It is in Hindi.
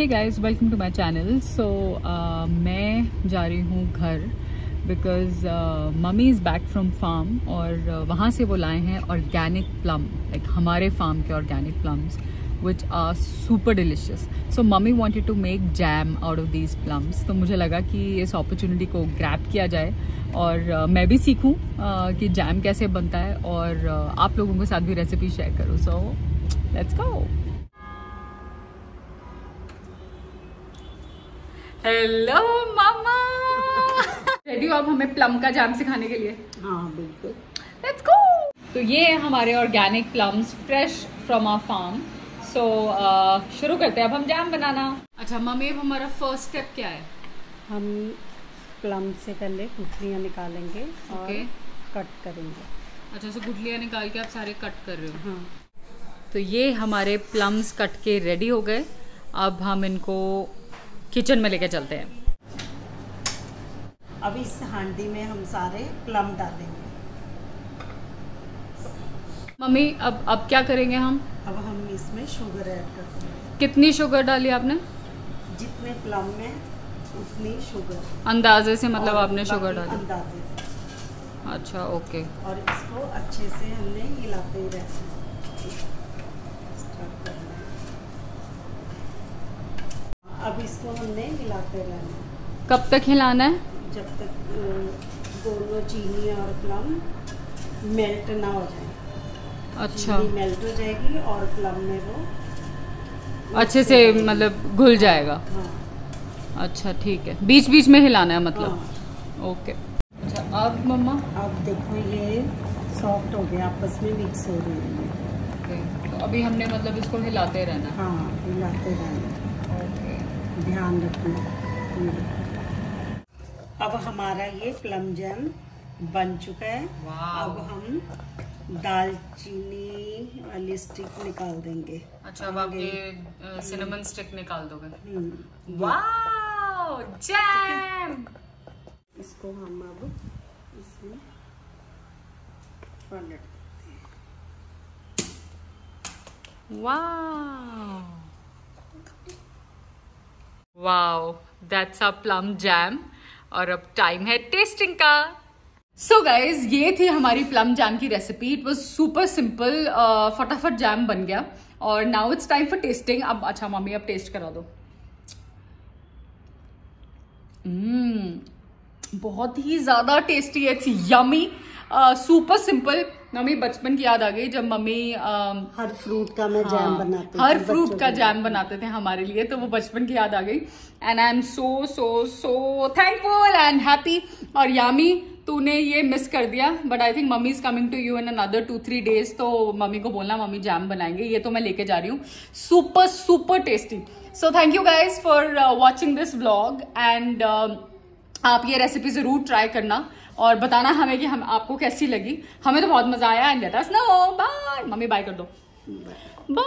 Hey guys welcome to my channel so मैं जा रही हूँ घर because mummy is back from farm और uh, वहाँ से वो लाए हैं ऑर्गेनिक प्लम लाइक हमारे फार्म के organic plums which are super delicious so mummy wanted to make jam out of these plums तो मुझे लगा कि इस अपॉर्चुनिटी को ग्रैप किया जाए और uh, मैं भी सीखूँ uh, कि जैम कैसे बनता है और uh, आप लोगों के साथ भी रेसिपी शेयर करूँ. So let's go hello mama ready हो आप हमें प्लम का जैम सिखाने के लिए? हाँ बिल्कुल। लेट्स गो तो ये है हमारे organic plums fresh from our farm so शुरू करते हैं। अब हम जैम बनाना। अच्छा मम्मी अब हमारा फ़र्स्ट स्टेप क्या है? हम प्लम से पहले गुठलियाँ निकालेंगे और Okay. कट करेंगे। अच्छा सो गुठलियाँ निकाल के आप सारे कट कर रहे हो? हाँ। तो ये हमारे प्लम्स कट के रेडी हो गए। अब हम इनको किचन में लेके चलते हैं। अब इस हांडी में हम सारे प्लम डालेंगे। मम्मी अब अब क्या करेंगे हम? अब हम इसमें शुगर ऐड करते हैं कितनी शुगर डाली आपने? जितने प्लम में उतनी शुगर अंदाजे से मतलब आपने शुगर डाली। अंदाजे से। अच्छा ओके और इसको अच्छे से हमने हिलाते ही रहना है Start करना है। अब इसको हमने हिलाते रहना। कब तक हिलाना है? जब तक दोनों चीनी और प्लम मेल्ट ना हो जाए। अच्छा। चीनी मेल्ट हो जाएगी और प्लम में वो अच्छे से मतलब घुल जाएगा। हाँ। अच्छा ठीक है। बीच बीच में हिलाना है मतलब। हाँ। ओके। अच्छा अब मम्मा? अब देखो ये सॉफ्ट हो गया आपस में मिक्स हो रही है ओके। तो अभी हमने मतलब इसको हिलाते रहना हाँ। हिलाते रहना ओके। ध्यान रखना। अब हमारा ये प्लम जैम बन चुका है। अब हम दालचीनी वाली स्टिक निकाल देंगे। अच्छा अब आप ये सिनेमन स्टिक निकाल दोगे। हम्म, वाओ जैम इसको हम अब इसमें पलट देते हैं। Wow wow that's a plum jam और अब टाइम है टेस्टिंग का. सो so गाइज़ ये थी हमारी प्लम जैम की recipe it was super simple फटाफट जैम बन गया. और now it's time for tasting अब अच्छा मम्मी, अब टेस्ट करा दो. हम्म बहुत ही ज़्यादा टेस्टी है यमी सुपर सिंपल मम्मी बचपन की याद आ गई जब मम्मी हर फ्रूट का मैं जैम हाँ, बनाती हर फ्रूट का जैम बनाते थे हमारे लिए तो वो बचपन की याद आ गई। And I am so so so thankful and happy और यामी तूने ये मिस कर दिया but I think mummy is coming to you in another two three days तो मम्मी को बोलना मम्मी जैम बनाएँगे ये तो मैं लेके जा रही हूँ। Super super tasty so thank you guys for watching this vlog and आप ये रेसिपी ज़रूर ट्राई करना। और बताना हमें कि हम आपको कैसी लगी हमें तो बहुत मज़ा आया and let us know bye mummy bye कर दो. Bye.